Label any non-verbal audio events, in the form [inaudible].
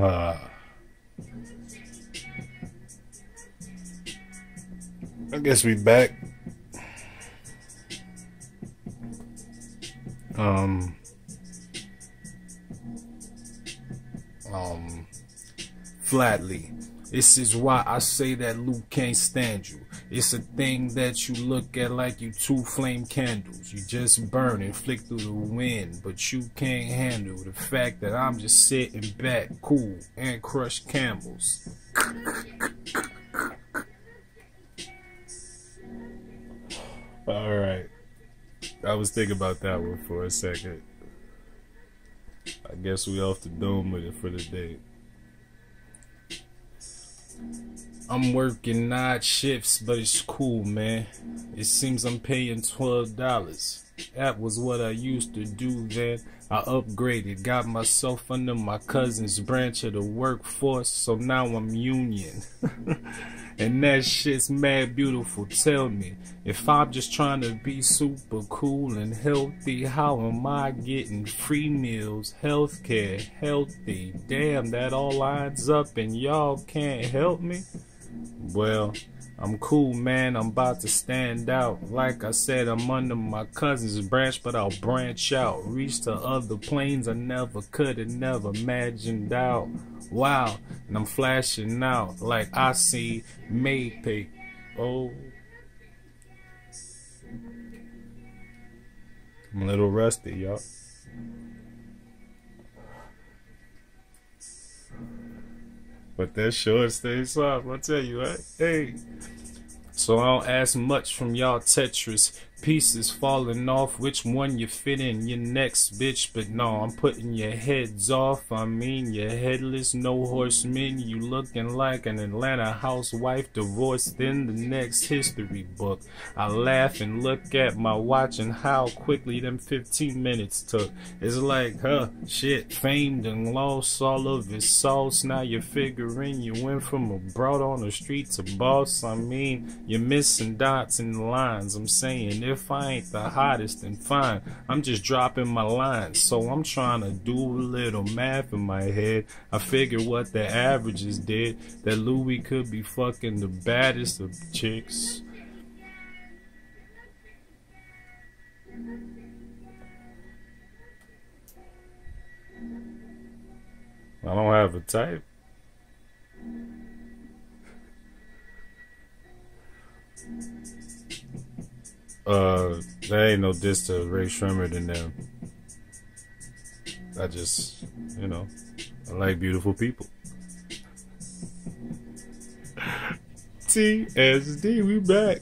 Uh, I guess we back. Um. Um. Flatly. This is why I say that Luke can't stand you. It's a thing that you look at like you two flame candles. You just burn and flick through the wind, but you can't handle the fact that I'm just sitting back, cool, and crush camels. All right. I was thinking about that one for a second. I guess we off the dome with it for the day. I'm working odd shifts, but it's cool, man. It seems I'm paying twelve dollars. That was what I used to do then. I upgraded, got myself under my cousin's branch of the workforce, so now I'm union. [laughs] and that shit's mad beautiful. Tell me, if I'm just trying to be super cool and healthy, how am I getting free meals, healthcare, healthy? Damn, that all lines up and y'all can't help me? Well, I'm cool, man. I'm about to stand out. Like I said, I'm under my cousin's branch, but I'll branch out. Reach to other planes I never could have never imagined out. Wow, and I'm flashing out like I see Maypay. Oh. I'm a little rusty, y'all. But that sure stays soft, I tell you, right? Hey. So I don't ask much from y'all Tetris pieces falling off. Which one you fit in? Your next bitch, but no, I'm putting your heads off. I mean, you're headless, no horsemen. You looking like an Atlanta housewife divorced in the next history book. I laugh and look at my watch and how quickly them 15 minutes took. It's like, huh, shit, famed and lost all of his sauce. Now you're figuring you went from abroad on the street to boss. I mean, you're missing dots and lines. I'm saying if I ain't the hottest, then fine. I'm just dropping my lines. So I'm trying to do a little math in my head. I figure what the averages did. That Louis could be fucking the baddest of chicks. I don't have a type. Uh, there ain't no diss to Rae Sremmurd in them. I just, you know, I like beautiful people. [laughs] TSD, we back.